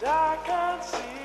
I can't see.